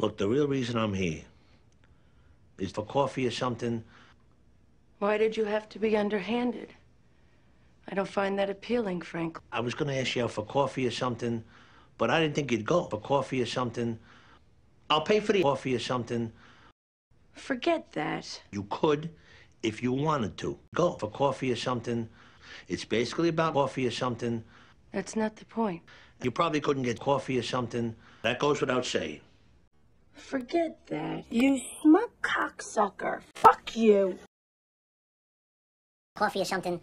Look, the real reason I'm here is for coffee or something. Why did you have to be underhanded? I don't find that appealing, frankly. I was going to ask you out for coffee or something, but I didn't think you'd go for coffee or something. I'll pay for the coffee or something. Forget that. You could if you wanted to. Go for coffee or something. It's basically about coffee or something. That's not the point. You probably couldn't get coffee or something. That goes without saying. Forget that. You smug cocksucker. Fuck you. Coffee or something.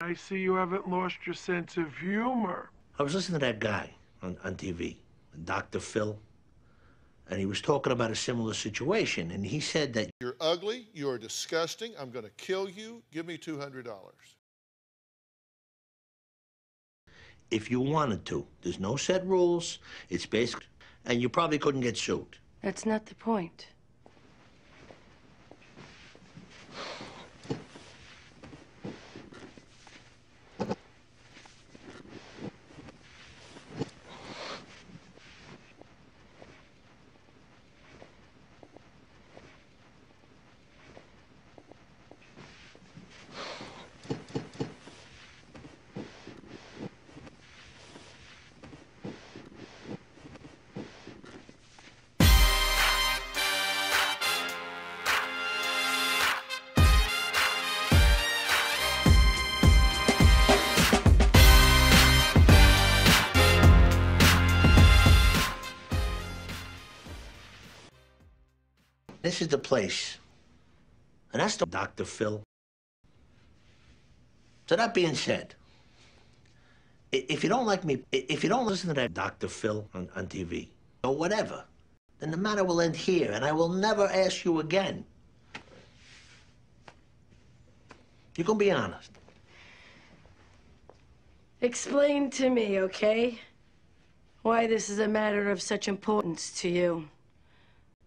I see you haven't lost your sense of humor. I was listening to that guy on, on TV, Dr. Phil, and he was talking about a similar situation. And he said that You're ugly. You're disgusting. I'm going to kill you. Give me $200. if you wanted to, there's no set rules. It's basic, and you probably couldn't get sued. That's not the point. Is the place. And that's the Dr. Phil. So that being said, if you don't like me, if you don't listen to that Dr. Phil on, on TV, or whatever, then the matter will end here, and I will never ask you again. You can be honest. Explain to me, okay? Why this is a matter of such importance to you.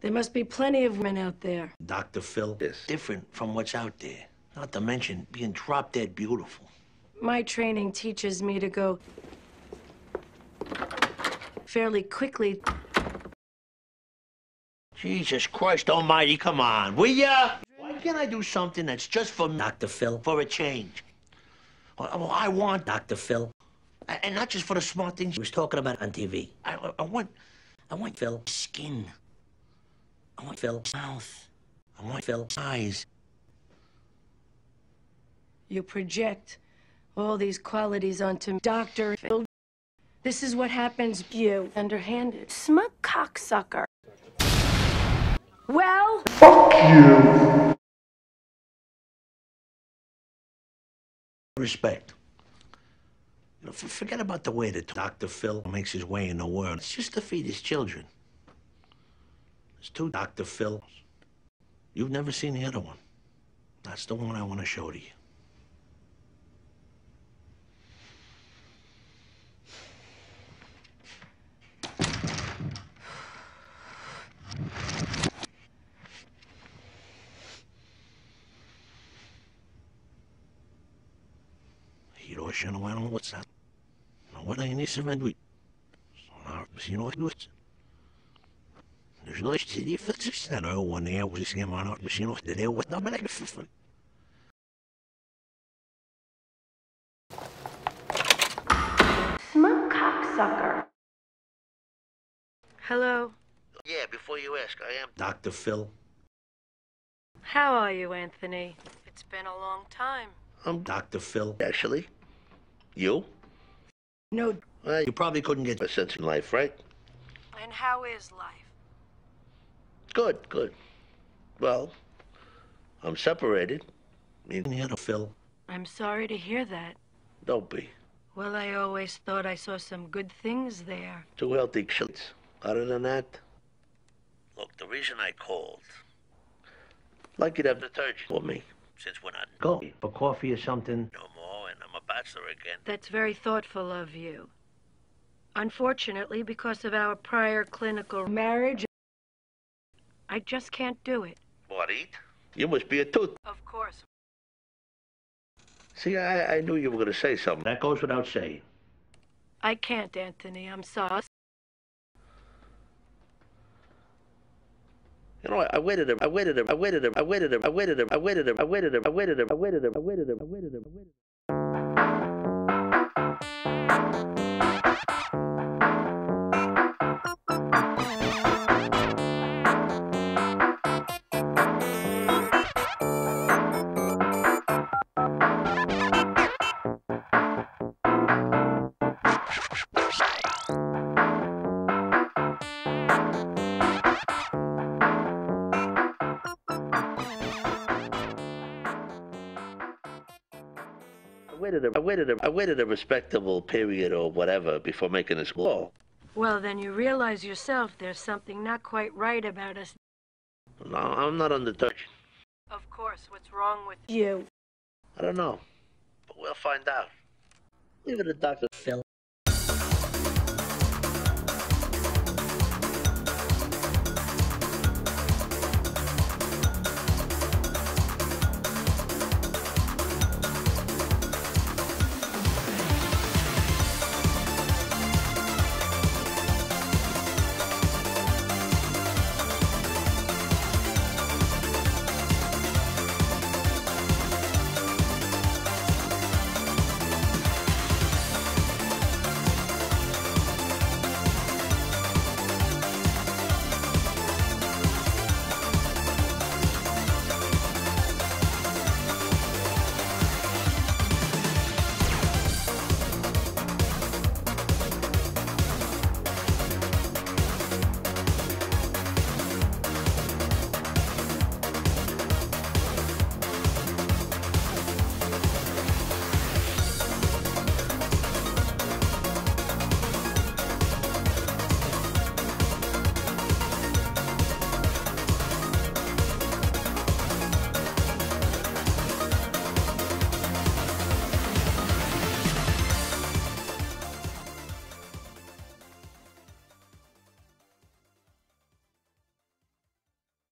There must be plenty of women out there. Dr. Phil is different from what's out there. Not to mention being drop dead beautiful. My training teaches me to go fairly quickly. Jesus Christ almighty, come on, will ya? Why can't I do something that's just for Dr. Phil, for a change? Well, I want Dr. Phil. And not just for the smart things he was talking about on TV. I, I- I want, I want Phil's skin. I want Phil's mouth. I want Phil's eyes. You project all these qualities onto Dr. Phil. This is what happens, you underhanded. Smug cocksucker. Well, Respect. You know, f- forget about the way that Dr. Phil makes his way in the world. It's just to feed his children. There's two Dr. Phils. You've never seen the other one. That's the one I want to show to you. Hiroshima, what's that. What I need to do. You know what it was? There's no city for this. I know one there was this game on out, but you know, there was not like a smug cocksucker. Hello. Yeah, before you ask, I am Dr. Phil. How are you, Anthony? It's been a long time. I'm Dr. Phil. Actually, you? No. Well, you probably couldn't get a sense in life, right? And how is life? Good, good. Well, I'm separated. Me and the other Phil. I'm sorry to hear that. Don't be. Well, I always thought I saw some good things there. Two healthy kids. Other than that, look, the reason I called, like you'd have detergent for me, since we're not go for coffee or something. No more, and I'm a bachelor again. That's very thoughtful of you. Unfortunately, because of our prior clinical marriage, I just can't do it. What, eat? You must be a tooth. Of course. See, I, I knew you were going to say something. That goes without saying. I can't, Anthony. I'm sorry. You know, I waited him. I waited him. I waited him. I waited him. I waited him. I waited him. I waited him. I waited him. I waited him. I waited him. I waited him. I waited him. Waited. a- I waited. a- I waited a respectable period or whatever before making this call. Well, then you realize yourself there's something not quite right about us. No, I'm not under touch. Of course, what's wrong with you? I don't know, but we'll find out. Leave it to Dr. Phil.